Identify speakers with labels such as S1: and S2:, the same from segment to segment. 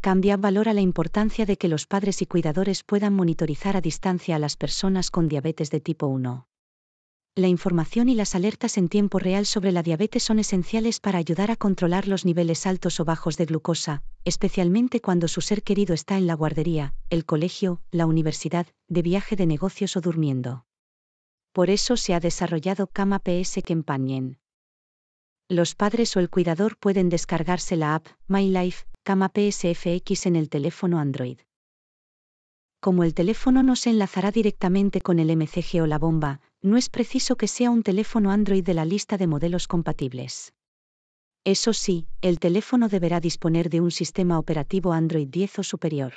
S1: Cambia valora la importancia de que los padres y cuidadores puedan monitorizar a distancia a las personas con diabetes de tipo 1. La información y las alertas en tiempo real sobre la diabetes son esenciales para ayudar a controlar los niveles altos o bajos de glucosa, especialmente cuando su ser querido está en la guardería, el colegio, la universidad, de viaje de negocios o durmiendo. Por eso se ha desarrollado Cama PS Companion. Los padres o el cuidador pueden descargarse la app My Life Cama PSFX en el teléfono Android. Como el teléfono no se enlazará directamente con el MCG o la bomba, no es preciso que sea un teléfono Android de la lista de modelos compatibles. Eso sí, el teléfono deberá disponer de un sistema operativo Android 10 o superior.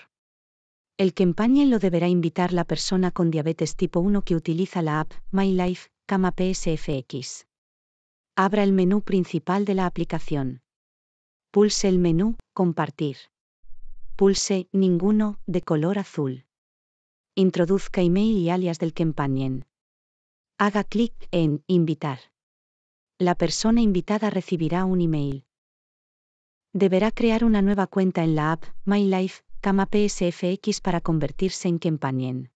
S1: El que empañe lo deberá invitar la persona con diabetes tipo 1 que utiliza la app My Life, Cama PSFX. Abra el menú principal de la aplicación. Pulse el menú Compartir. Pulse Ninguno de color azul. Introduzca email y alias del Companion. Haga clic en Invitar. La persona invitada recibirá un email. Deberá crear una nueva cuenta en la app My Life, Cama PSFX para convertirse en Companion.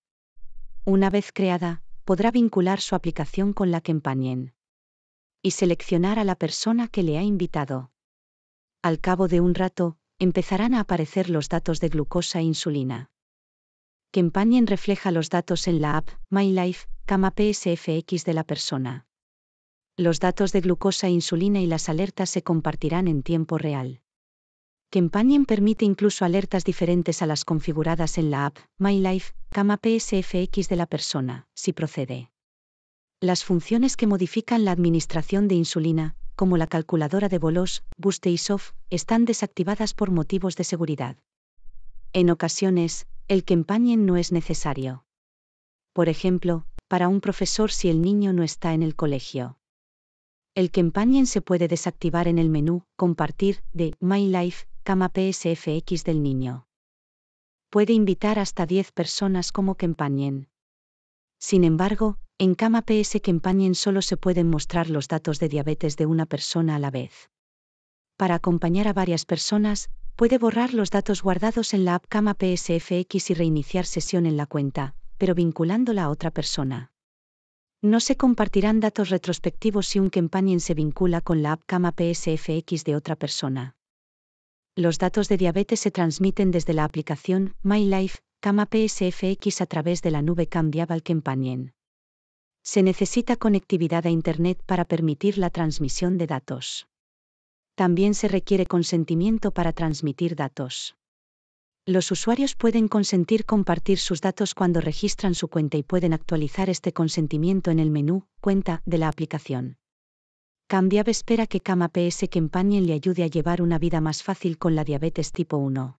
S1: Una vez creada, podrá vincular su aplicación con la Companion. Y seleccionar a la persona que le ha invitado. Al cabo de un rato, empezarán a aparecer los datos de glucosa e insulina. Companion refleja los datos en la app My Life, cama PSFX de la persona. Los datos de glucosa e insulina y las alertas se compartirán en tiempo real. Companion permite incluso alertas diferentes a las configuradas en la app My Life, cama PSFX de la persona, si procede. Las funciones que modifican la administración de insulina, como la calculadora de bolos, Buste y Soft, están desactivadas por motivos de seguridad. En ocasiones, el Companion no es necesario. Por ejemplo, para un profesor si el niño no está en el colegio. El Companion se puede desactivar en el menú Compartir de My Life, cama PSFX del niño. Puede invitar hasta 10 personas como Companion. Sin embargo, en Cama PS Companion solo se pueden mostrar los datos de diabetes de una persona a la vez. Para acompañar a varias personas, puede borrar los datos guardados en la app Cama PSFX y reiniciar sesión en la cuenta, pero vinculándola a otra persona. No se compartirán datos retrospectivos si un Companion se vincula con la app Cama PSFX de otra persona. Los datos de diabetes se transmiten desde la aplicación My Cama PSFX a través de la nube Cambiable Companion se necesita conectividad a Internet para permitir la transmisión de datos. También se requiere consentimiento para transmitir datos. Los usuarios pueden consentir compartir sus datos cuando registran su cuenta y pueden actualizar este consentimiento en el menú Cuenta de la aplicación. Cambiab espera que Cama PS le ayude a llevar una vida más fácil con la diabetes tipo 1.